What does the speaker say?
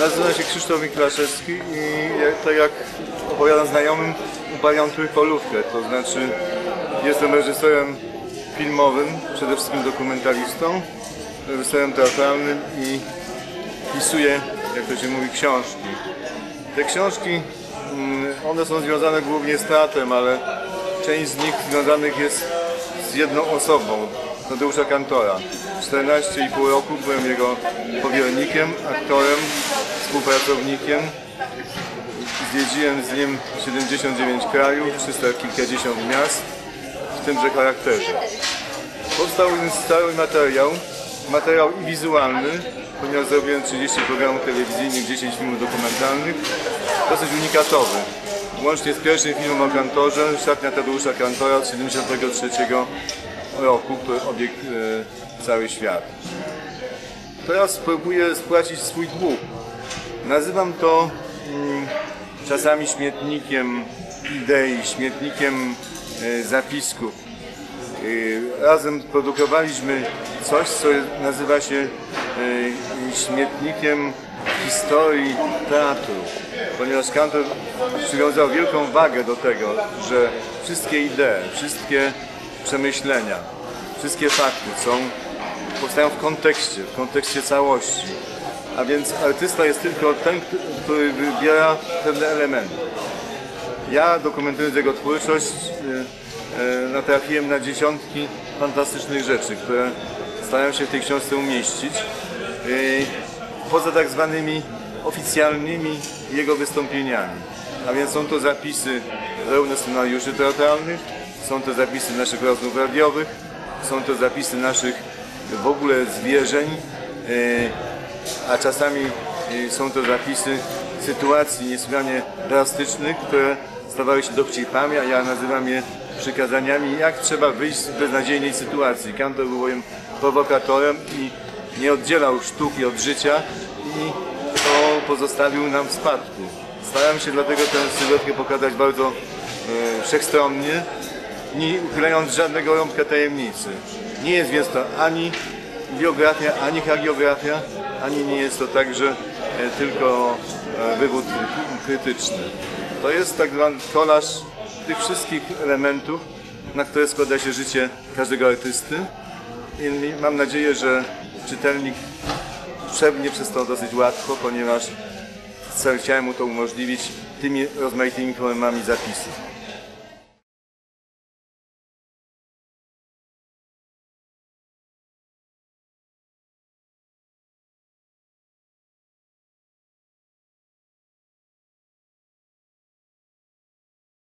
Nazywam się Krzysztof Miklaszewski i jak, tak jak opowiadam znajomym, uprawiam trójpolówkę, to znaczy jestem reżyserem filmowym, przede wszystkim dokumentalistą, reżyserem teatralnym i pisuję, jak to się mówi, książki. Te książki, mm, one są związane głównie z teatrem, ale część z nich związanych jest z jedną osobą, Tadeusza Kantora. 14,5 roku byłem jego powiernikiem, aktorem, współpracownikiem. Zjeździłem z nim 79 krajów, 300 kilkadziesiąt miast, w tymże charakterze. Powstał więc cały materiał, materiał i wizualny, ponieważ zrobiłem 30 programów telewizyjnych, 10 filmów dokumentalnych, dosyć unikatowy. Łącznie z pierwszym filmem o kantorze, Szatnia Tadeusza Kantora z 73 roku, który obiegł e, cały świat. Teraz próbuję spłacić swój dług. Nazywam to mm, czasami śmietnikiem idei, śmietnikiem e, zapisków. Y, Razem produkowaliśmy coś, co nazywa się śmietnikiem historii teatru, ponieważ Kantor przywiązał wielką wagę do tego, że wszystkie idee, wszystkie przemyślenia, wszystkie fakty są, powstają w kontekście, w kontekście całości. A więc artysta jest tylko ten, który wybiera pewne elementy. Ja dokumentując jego twórczość y, y, natrafiłem na dziesiątki fantastycznych rzeczy, które starałem się w tej książce umieścić. Y, Poza tak zwanymi oficjalnymi jego wystąpieniami. A więc są to zapisy zarówno scenariuszy teatralnych, są to zapisy naszych rozmów radiowych, są to zapisy naszych w ogóle zwierzeń, a czasami y, są to zapisy sytuacji niesłychanie drastycznych, które stawały się dowcipami, a ja nazywam je przykazaniami, jak trzeba wyjść z beznadziejnej sytuacji. Kantor był bowiem prowokatorem i nie oddzielał sztuki od życia i pozostawił nam w spadku. Starałem się dlatego tę sylwetkę pokazać bardzo e, wszechstronnie, nie uchylając żadnego rąbka tajemnicy. Nie jest więc to ani biografia, ani hagiografia, ani nie jest to także e, tylko e, wywód krytyczny. To jest tak zwany kolaż tych wszystkich elementów, na które składa się życie każdego artysty. I mam nadzieję, że czytelnik przebnie przez to dosyć łatwo, ponieważ chciałem mu to umożliwić tymi rozmaitymi formami zapisów.